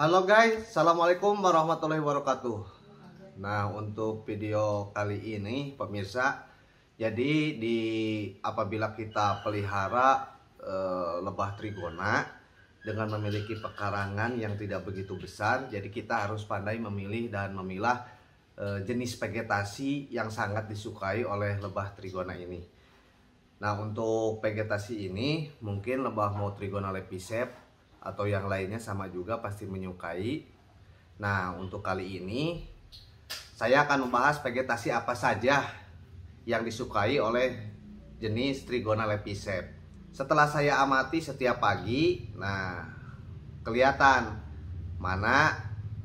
Halo guys, Assalamualaikum warahmatullahi wabarakatuh. Nah untuk video kali ini pemirsa Jadi di apabila kita pelihara e, lebah trigona Dengan memiliki pekarangan yang tidak begitu besar Jadi kita harus pandai memilih dan memilah e, jenis vegetasi yang sangat disukai oleh lebah trigona ini. Nah untuk vegetasi ini mungkin lebah mau trigona lepisep atau yang lainnya sama juga pasti menyukai. Nah, untuk kali ini saya akan membahas vegetasi apa saja yang disukai oleh jenis Trigona lepisep. Setelah saya amati setiap pagi, nah kelihatan mana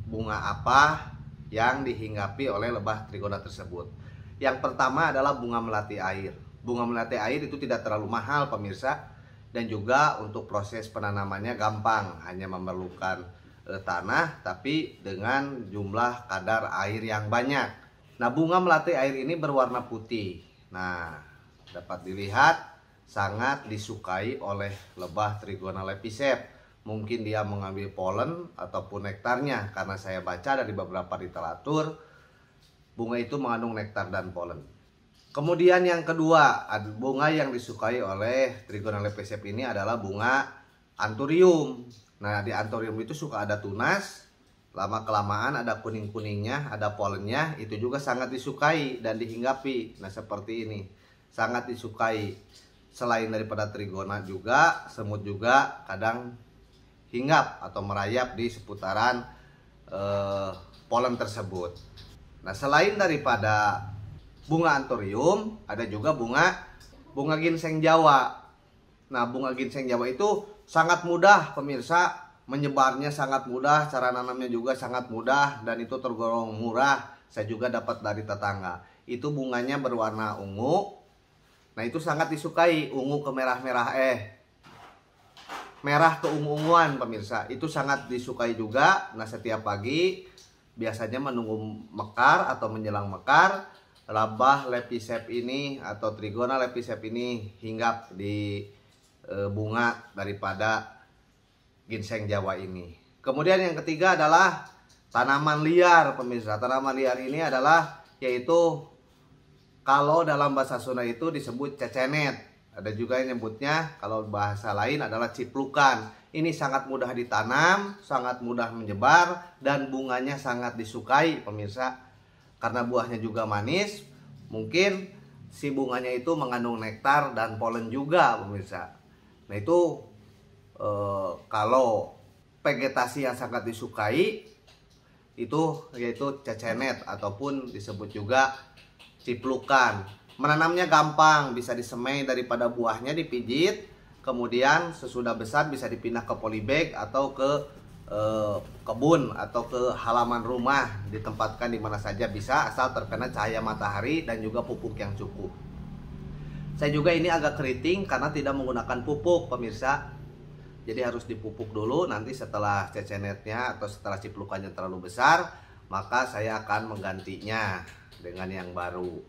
bunga apa yang dihinggapi oleh lebah Trigona tersebut. Yang pertama adalah bunga melati air. Bunga melati air itu tidak terlalu mahal pemirsa dan juga untuk proses penanamannya gampang hanya memerlukan e, tanah tapi dengan jumlah kadar air yang banyak. Nah bunga melati air ini berwarna putih. Nah dapat dilihat sangat disukai oleh lebah Trigona lepisep mungkin dia mengambil polen ataupun nektarnya. Karena saya baca dari beberapa literatur bunga itu mengandung nektar dan polen Kemudian yang kedua, bunga yang disukai oleh Trigona lepesep ini adalah bunga anturium. Nah, di anturium itu suka ada tunas, lama kelamaan ada kuning-kuningnya, ada polennya, itu juga sangat disukai dan dihinggapi. Nah, seperti ini. Sangat disukai. Selain daripada trigona juga, semut juga kadang hinggap atau merayap di seputaran eh, polen tersebut. Nah, selain daripada bunga antorium, ada juga bunga bunga ginseng Jawa. Nah, bunga ginseng Jawa itu sangat mudah pemirsa, menyebarnya sangat mudah, cara nanamnya juga sangat mudah dan itu tergolong murah. Saya juga dapat dari tetangga. Itu bunganya berwarna ungu. Nah, itu sangat disukai, ungu ke merah-merah eh merah ke ungu-unguan pemirsa. Itu sangat disukai juga. Nah, setiap pagi biasanya menunggu mekar atau menjelang mekar labah lepisep ini atau trigona lepisep ini hinggap di e, bunga daripada ginseng Jawa ini. Kemudian yang ketiga adalah tanaman liar pemirsa. Tanaman liar ini adalah yaitu kalau dalam bahasa Sunda itu disebut cecenet. Ada juga yang nyebutnya kalau bahasa lain adalah ciplukan. Ini sangat mudah ditanam, sangat mudah menyebar dan bunganya sangat disukai pemirsa karena buahnya juga manis mungkin si bunganya itu mengandung nektar dan polen juga pemirsa. Nah itu e, kalau vegetasi yang sangat disukai itu yaitu cecenet ataupun disebut juga ciplukan. Menanamnya gampang bisa disemai daripada buahnya dipijit kemudian sesudah besar bisa dipindah ke polybag atau ke eh, kebun atau ke halaman rumah ditempatkan di mana saja bisa asal terkena cahaya matahari dan juga pupuk yang cukup. Saya juga ini agak keriting karena tidak menggunakan pupuk pemirsa. Jadi harus dipupuk dulu nanti setelah cecenetnya atau setelah ciplukannya terlalu besar maka saya akan menggantinya dengan yang baru.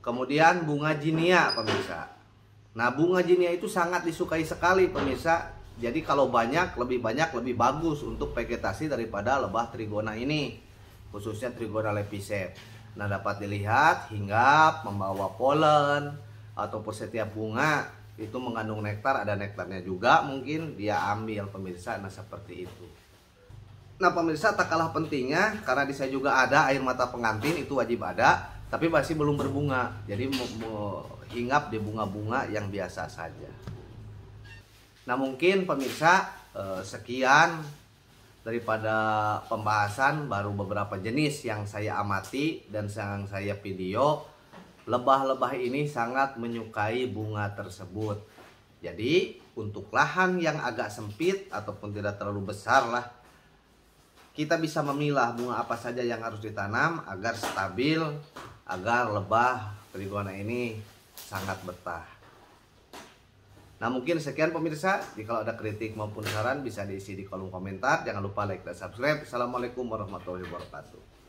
Kemudian bunga jinia pemirsa. Nah bunga jinia itu sangat disukai sekali pemirsa jadi kalau banyak, lebih banyak, lebih bagus untuk vegetasi daripada lebah trigona ini. Khususnya trigona lepisep. Nah dapat dilihat hingga membawa polen ataupun setiap bunga itu mengandung nektar, ada nektarnya juga mungkin dia ambil pemirsa. Nah seperti itu. Nah pemirsa tak kalah pentingnya karena di saya juga ada air mata pengantin itu wajib ada tapi masih belum berbunga jadi hinggap di bunga-bunga yang biasa saja Nah mungkin pemirsa eh, sekian daripada pembahasan baru beberapa jenis yang saya amati dan yang saya video. Lebah-lebah ini sangat menyukai bunga tersebut. Jadi untuk lahan yang agak sempit ataupun tidak terlalu besar lah kita bisa memilah bunga apa saja yang harus ditanam agar stabil agar lebah trigona ini sangat betah. Nah mungkin sekian pemirsa. Jika ada kritik maupun saran bisa diisi di kolom komentar. Jangan lupa like dan subscribe. Assalamualaikum warahmatullahi wabarakatuh.